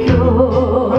go.